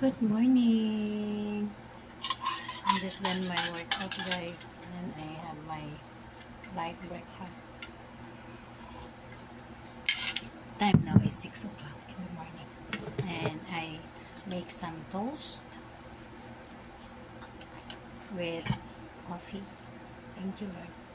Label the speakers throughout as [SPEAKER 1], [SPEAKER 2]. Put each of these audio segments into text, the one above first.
[SPEAKER 1] Good morning. I just done my workout guys and I have my light breakfast. Time now is 6 o'clock in the morning and I make some toast with coffee. Thank you Lord.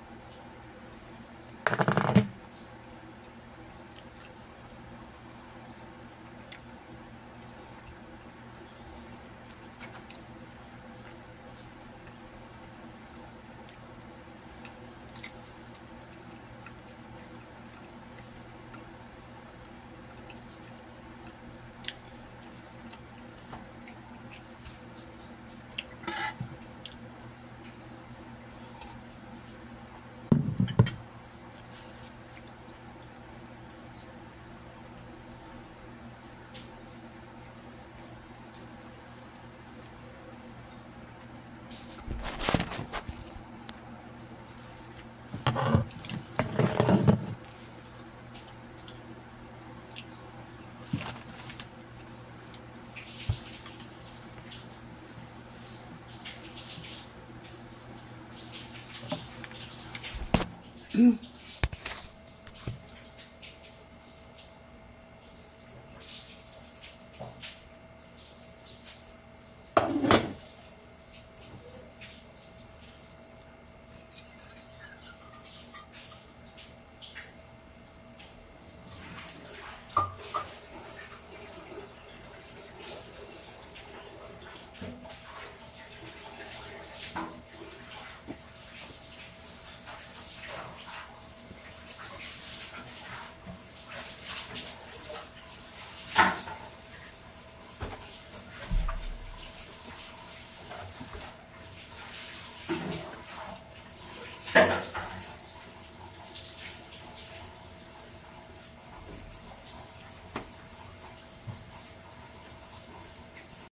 [SPEAKER 1] Mm.